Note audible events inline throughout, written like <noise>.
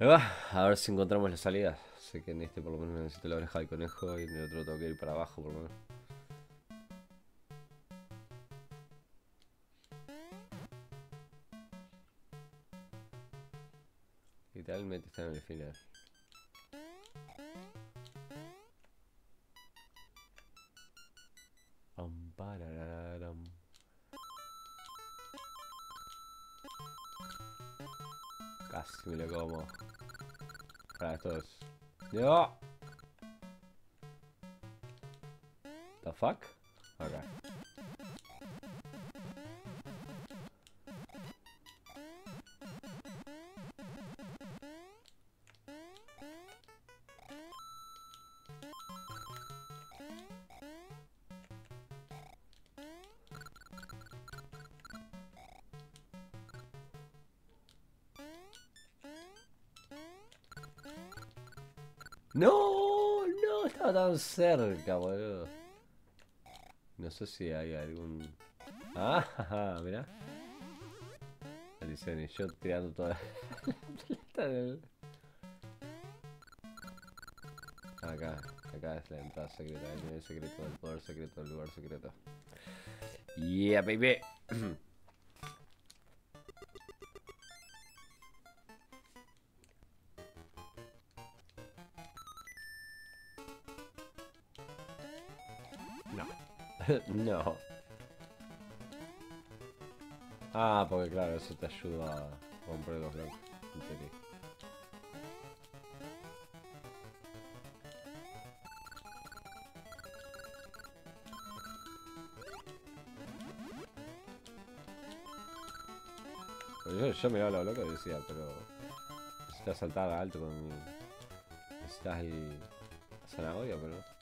A ver si encontramos la salida. Sé que en este por lo menos necesito la oreja del conejo y en el otro tengo que ir para abajo por lo menos. Literalmente está en el final. Casi me lo como. Para esto es. ¡No! ¿The fuck? No, no, estaba tan cerca, boludo. No sé si hay algún... Ah, jaja, mirá. Yo tirando toda la plata en el... Acá, acá es la entrada secreta, el nivel secreto, el poder secreto, el lugar secreto. Yeah, baby. <clears throat> <laughs> no. Ah, porque claro, eso te ayuda a comprar los blancos. Pues yo, me iba a lo loco y decía, pero necesitas saltar alto con necesitas el zanahoria, pero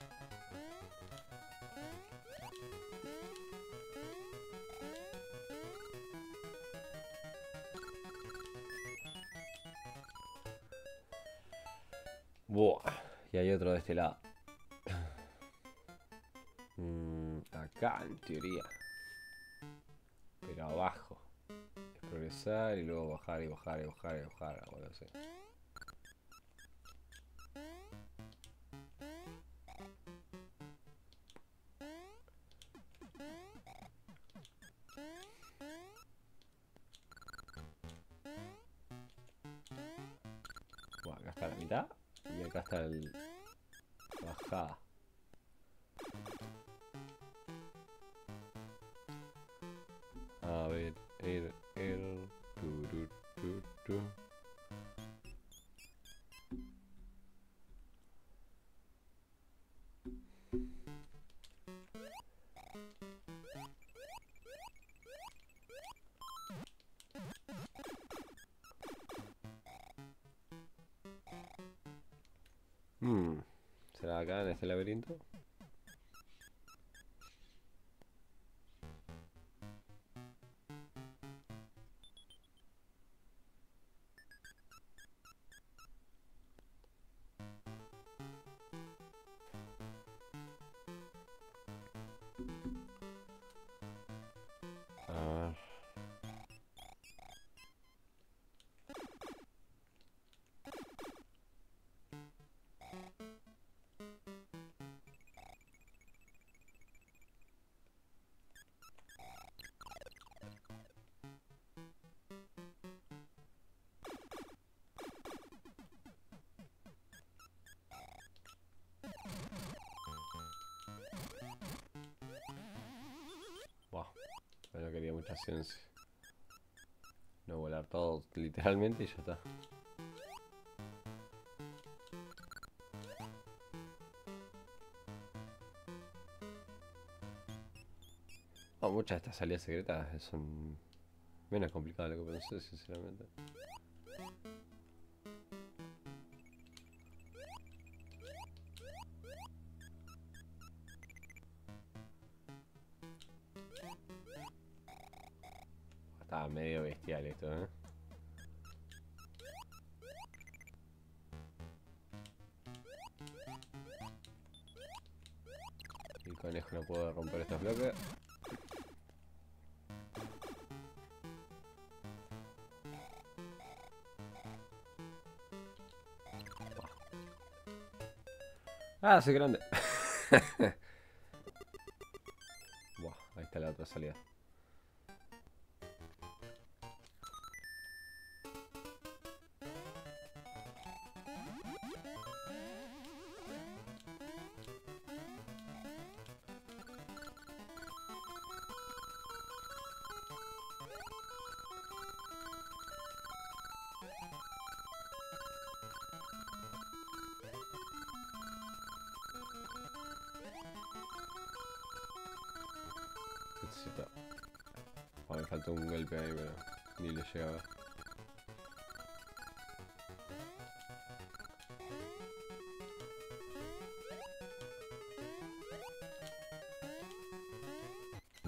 lado. <coughs> Mm, acá, en teoría. Pero abajo. Es progresar y luego bajar y bajar y bajar y bajar. Algo así. A ver, el, el... tu, tu, tu, tu. Hmm. ¿Será acá en este laberinto? Mucha ciencia. No volar todo literalmente y ya está. Oh, muchas de estas salidas secretas son menos complicadas de lo que pensé, sinceramente. bestial esto, ¿eh? El conejo no puede romper estos bloques. Ah, soy grande. <laughs> Buah, ahí está la otra salida.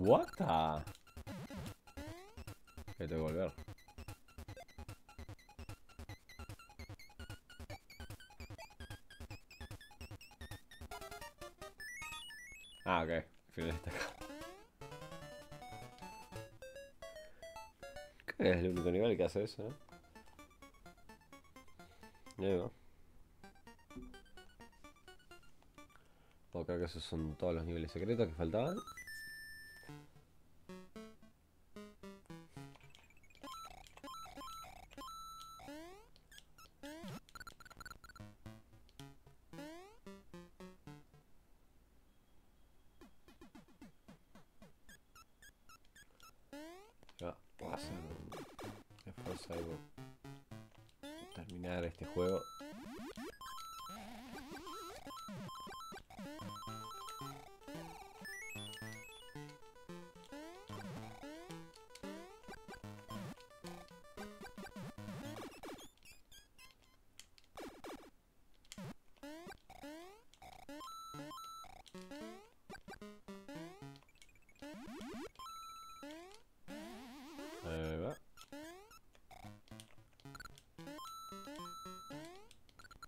The? Que tengo que volver. Ah, ok. Al final está acá. Es el único nivel que hace eso, ¿no? Oh, creo que esos son todos los niveles secretos que faltaban.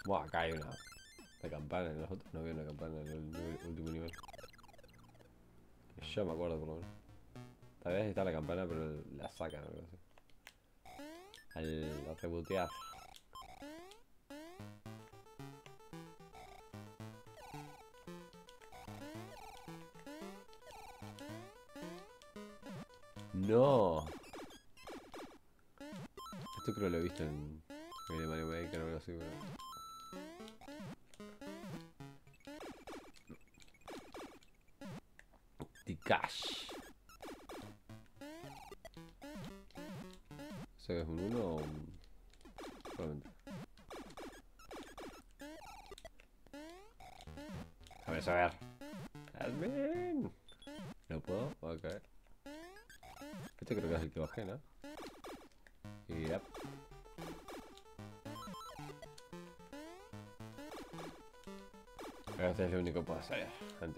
Buah, acá hay una, una campana en los otros. No había una campana en el nivel- último nivel. Yo me acuerdo por lo menos. Tal vez está la campana, pero la sacan o algo así. Al rebotear. No. Esto creo que lo he visto en ¿Eso es un 1 o un...? Solamente. Déjame saber. Admin. ¿No puedo? Ok. Este creo que es el que bajé, ¿no? Yep. Este es lo único que puedo hacer, en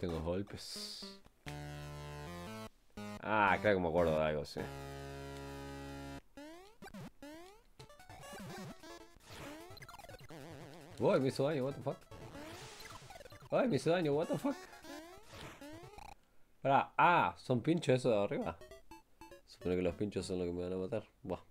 tengo golpes. Ah, creo que me acuerdo de algo, sí. Uy, me hizo daño, what the fuck. Ay, me hizo daño, what the fuck. Pará, ah, son pinchos esos de arriba. Supone que los pinchos son los que me van a matar. Buah.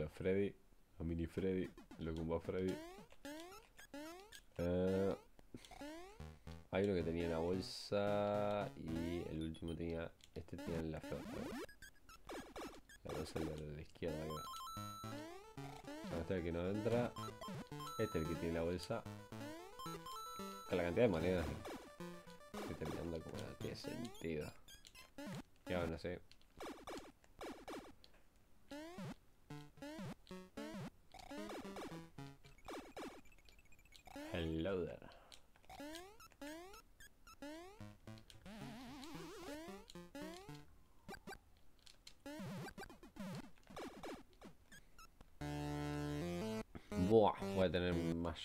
Es Freddy, a mini Freddy, lo que va Freddy. Eh, hay uno que tenía una bolsa y el último tenía. Este tenía la flor. La bolsa es la de la izquierda. Este es el que no entra. Este es el que tiene la bolsa. Con la cantidad de monedas que terminando como no tiene sentido. Y ahora no sé.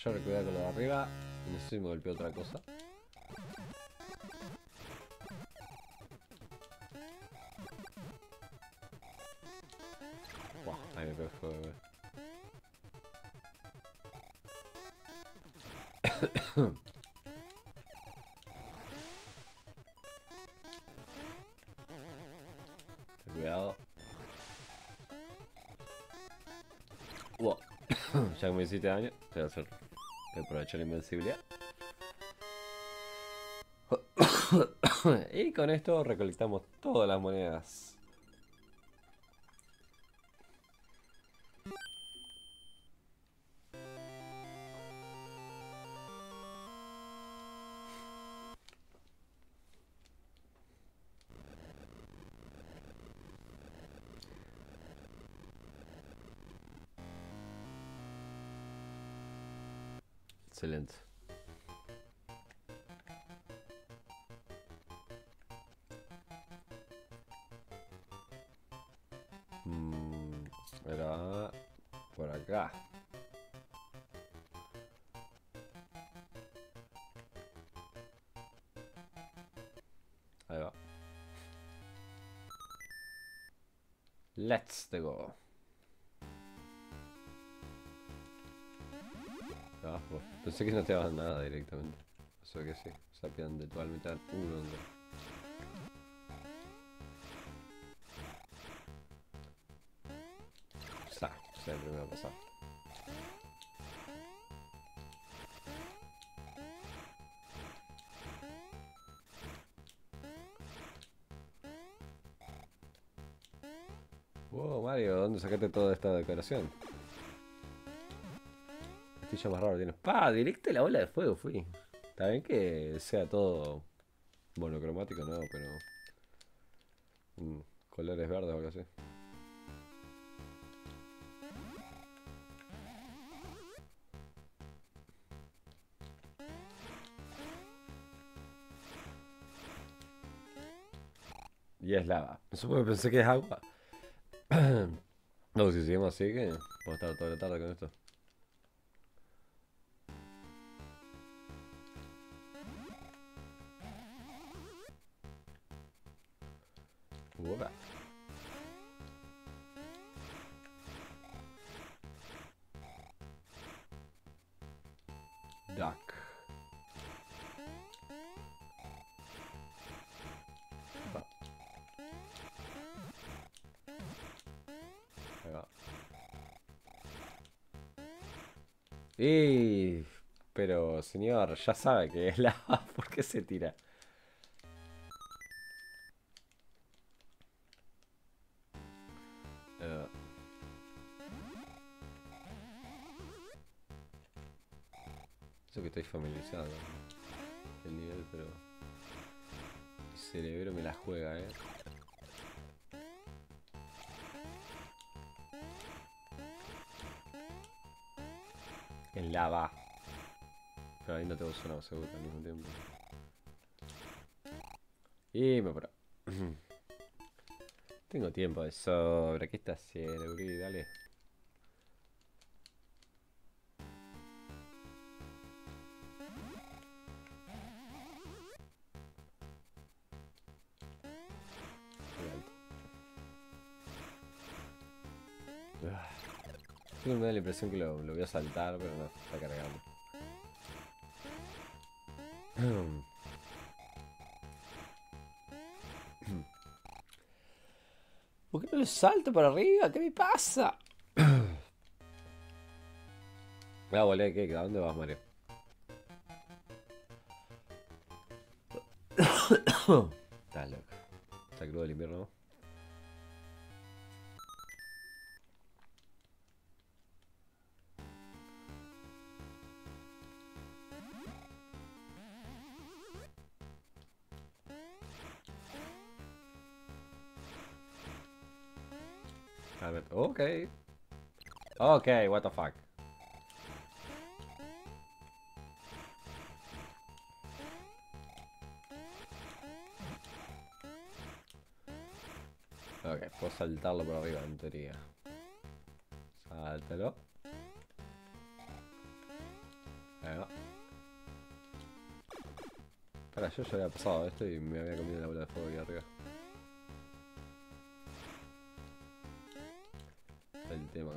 Mayor cuidado con lo de arriba. No sé si me golpeó otra cosa. Buah, ahí me de fuego. eh. <coughs> Ten Cuidado. <coughs> Ya que me hiciste daño, te voy a hacer. Aprovecho la invencibilidad. <coughs> y con esto recolectamos todas las monedas. Mm, era por acá. Ahí va. Let's go. Ah, pensé que no te daban nada directamente. O sea que sí, sapean de toda mitad uno. dos. Sa, me va a pasar. Wow, Mario, ¿dónde sacaste toda esta decoración? Castillo más raro tienes. Pa, directo la ola de fuego fui. Está bien que sea todo monocromático, no, pero. mm, colores verdes o algo así. Y es lava. Supongo que pensé que es agua. <clears throat> no, si seguimos así que a estar toda la tarde con esto. Upa. Y... Pero, señor, ya sabe que es lava. <laughs> ¿Por qué se tira? Eso que estoy familiarizado el nivel, pero mi cerebro me la juega, eh. En lava. Pero ahí no tengo zona seguro al mismo tiempo. Y me apuro. <clears throat> Tengo tiempo de sobra. ¿Qué está haciendo, Uri? Dale. Impresión que lo, lo voy a saltar, pero no, está cargando. <clears throat> ¿Por qué no le salto para arriba? ¿Qué me pasa? <clears throat> Ah, volé, ¿qué? ¿A dónde vas, Mario? <coughs> Está loco. Está crudo el invierno. Ok. Ok, what the fuck. Ok, puedo saltarlo por arriba en teoría. Sáltalo. Ahí yo ya había pasado esto y me había comido la bola de fuego aquí arriba. tema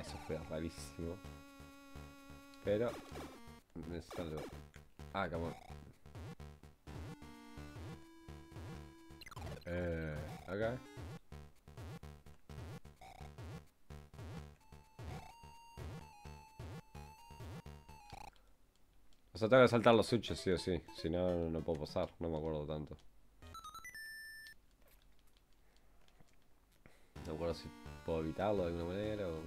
eso fue rarísimo. Pero me salió. Ah, cabrón. Eh, acá. O sea, tengo que saltar los switches sí o sí. Si no, no puedo pasar. No me acuerdo tanto. No me acuerdo si puedo evitarlo de alguna manera o...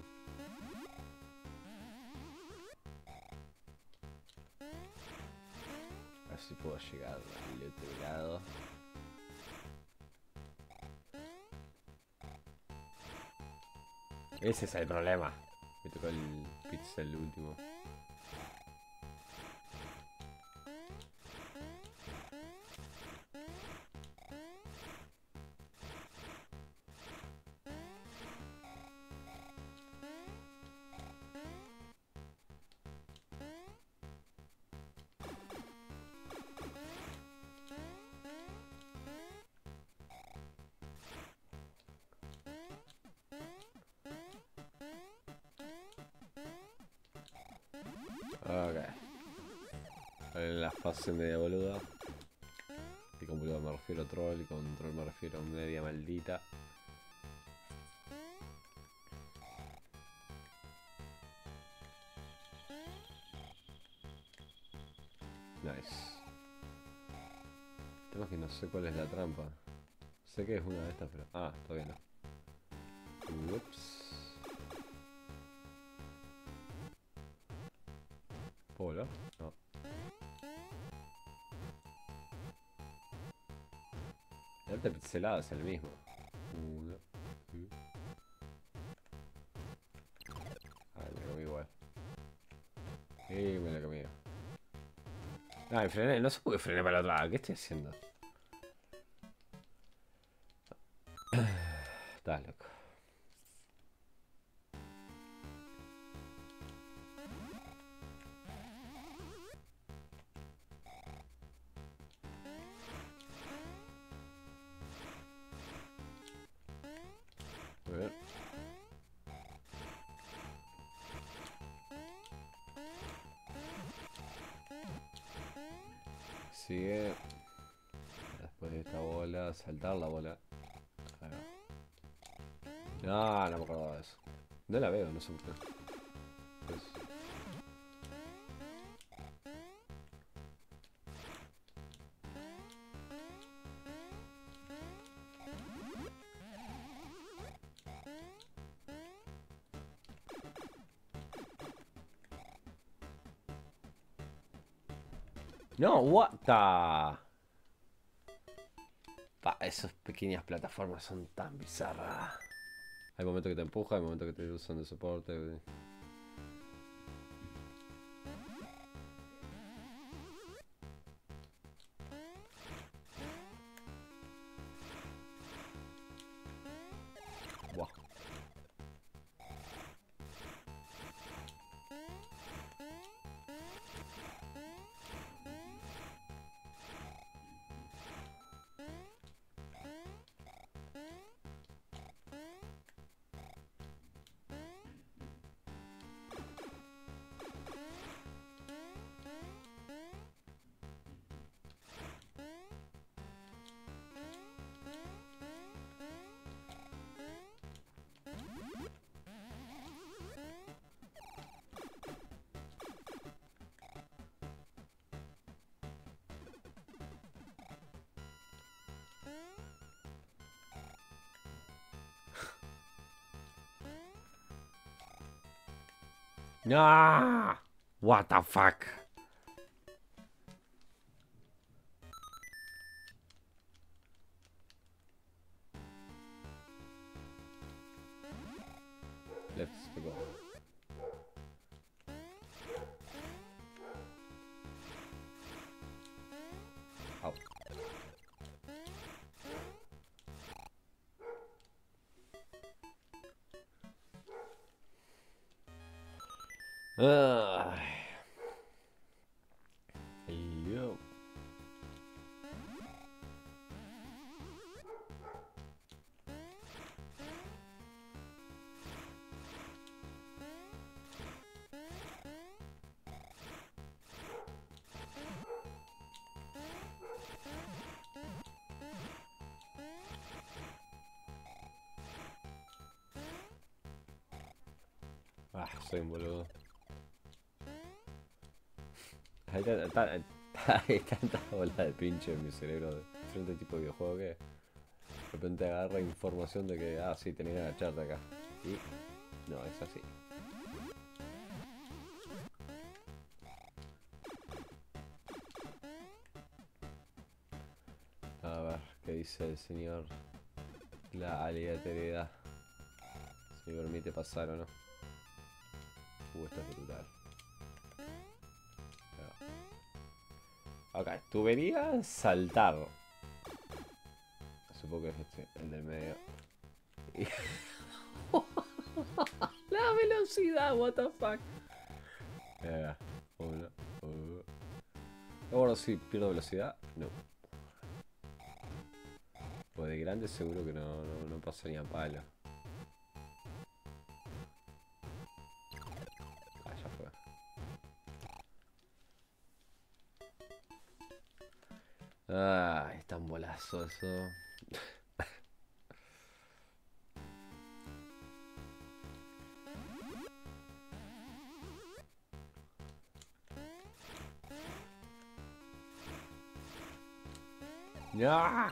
ver si puedo llegar al otro lado. Ese es el problema. Me tocó el pixel último. En la fase media boluda. Y con boluda me refiero a troll, y con troll me refiero a media maldita. Nice. El tema es que no sé cuál es la trampa. Sé que es una de estas, pero... Ah, todavía no. Ups. Es el mismo. Uno. Ah, me comí igual. Y me lo comí. Ah, frené. No sé por qué frené para el otro lado. ¿Qué estoy haciendo? Sigue. Después de esta bola, saltar la bola. No, no me acordaba de eso. No la veo, no sé por. No, what the... Pa, esas pequeñas plataformas son tan bizarras. Hay momentos que te empujan, hay momentos que te usan de soporte. No! What the fuck? Let's go. Uh, yep. Ah, same whatever. Hay tanta, hay bola de pinche en mi cerebro de diferente tipo de videojuego que de repente agarra información de que, ah, sí, tenés que agacharte acá. Y no, es así. A ver, ¿qué dice el señor? La aleatoriedad. Si me permite pasar o no. Uh, esto es brutal. Ok, tubería saltar. Supongo que es este, el del medio. <laughs> La velocidad, what the fuck. Eh, hola, hola. Ahora sí, pierdo velocidad. No. Pues de grande seguro que no, no, no pasa ni a palo. Eso. ¡No!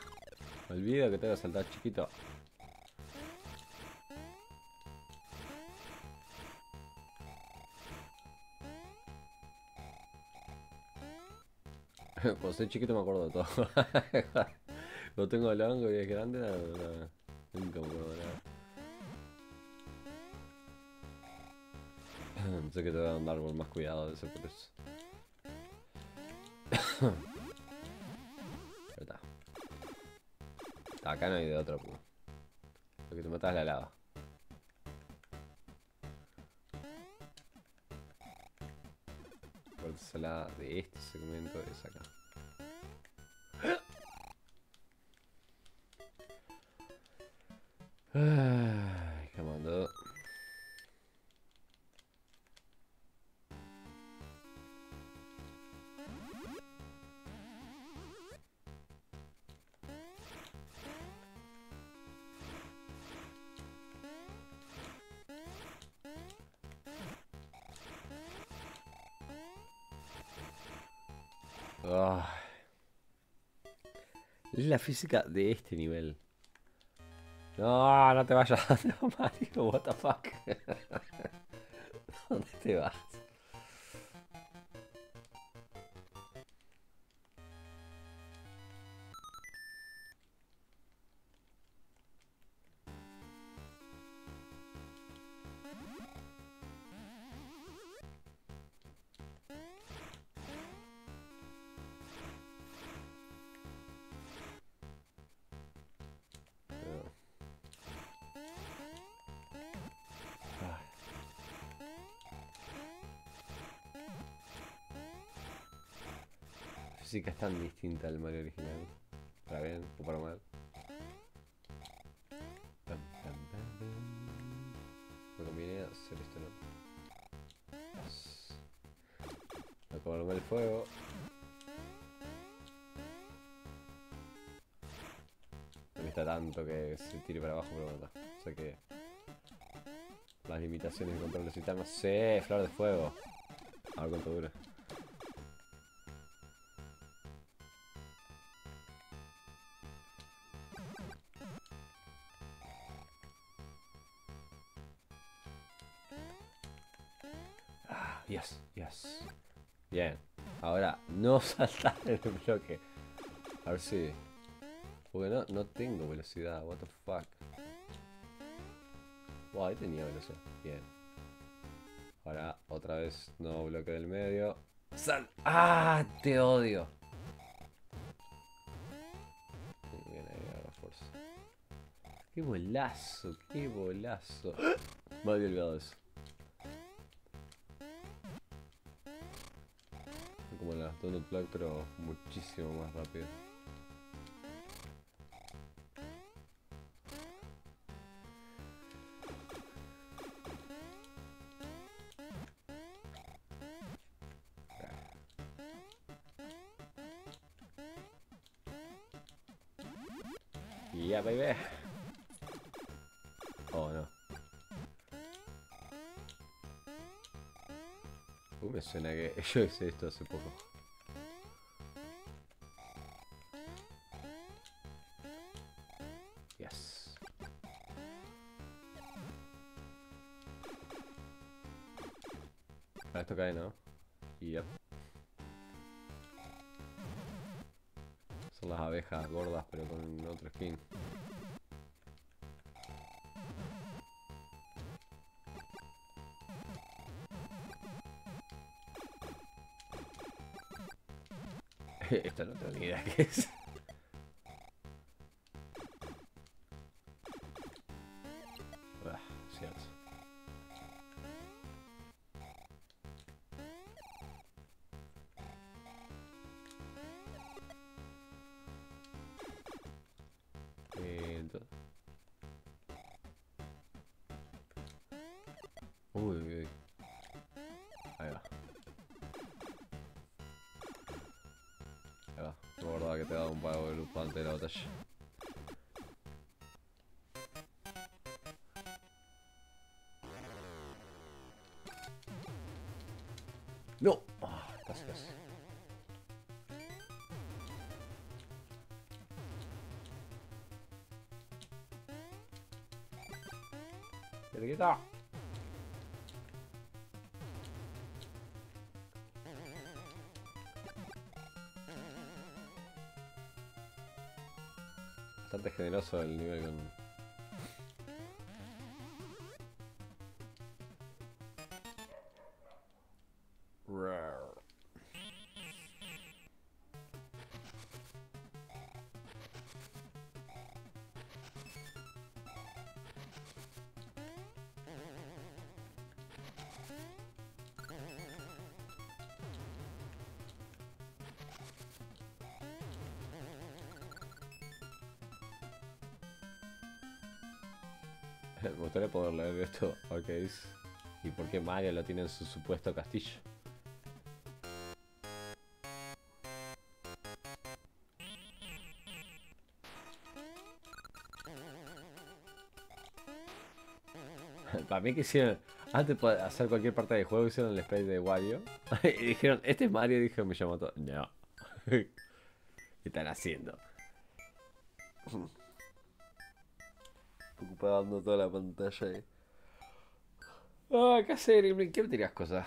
Me olvido que tengo que saltar chiquito. <laughs> Cuando soy chiquito me acuerdo de todo. <laughs> <laughs> Cuando tengo el hongo y es grande, no, no, nunca me nada. <coughs> sé que te voy a andar con más cuidado de eso por eso. <coughs> Está. Acá no hay de otro. pues. Lo que te matas es la lava. Parte salada de este segmento es acá. Ay, qué mando. Ay. Es la física de este nivel. No, no te vayas. <laughs> Mario, what the fuck. <laughs> ¿Dónde te vas? La física es tan distinta al Mario original. Para bien o para mal. Me conviene hacer esto, ¿no? Yes. Voy a comerme el fuego. Me está tanto que se tire para abajo, pero bueno, o sea que las limitaciones de control de sistema. Sí, flor de fuego. A ver cuánto dura. Saltar el bloque. A ver si. Porque no, no tengo velocidad, what the fuck. Wow, ahí tenía velocidad. Bien. Ahora, otra vez, no bloque del medio. ¡Sal! ¡Ah! Te odio. Bien, ahí agarra fuerza. ¡Qué bolazo! ¡Qué bolazo! Me había olvidado eso. Las Donut Plug, pero muchísimo más rápido. Yeah, baby. Oh, no. Uh, me suena que <laughs> yo hice esto hace poco. Esto cae, ¿no? Yep. Son las abejas gordas, pero con otro skin. <laughs> Esto no tengo ni idea qué es. Antes de la batalla. No. Ah, casi, casi. ¡Quieto, quieto! Bastante generoso el nivel con... ¿Y por qué Mario lo tiene en su supuesto castillo? <laughs> Para mí que hicieron, antes de hacer cualquier parte del juego, hicieron el spray de Wario. <laughs> y dijeron, este es Mario, dije, me llamó todo. No. <laughs> ¿Qué están haciendo? Ocupando toda la pantalla ahí. Ah, ¿qué hacer? ¿Qué me tiras cosas?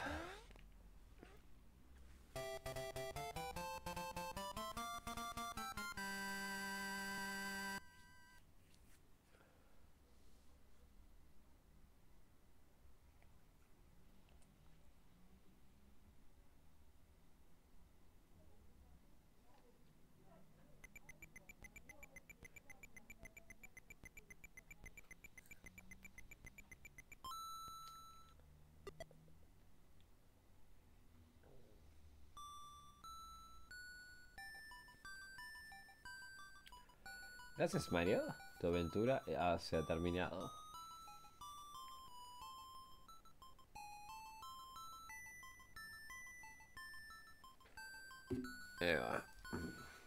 Gracias Mario, tu aventura ah, se ha terminado.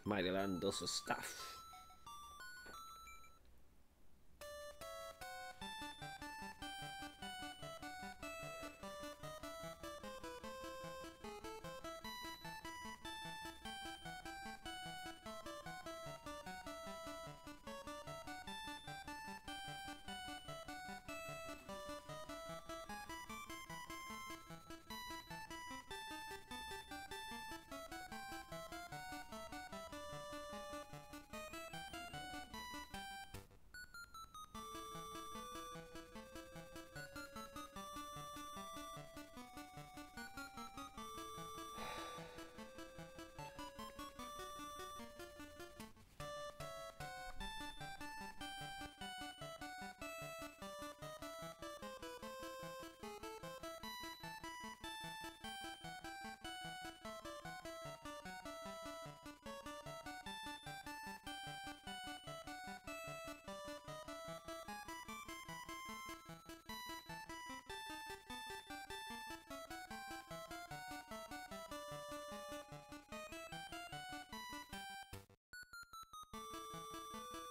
Mario Land 2 Staff.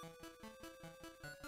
Thank you.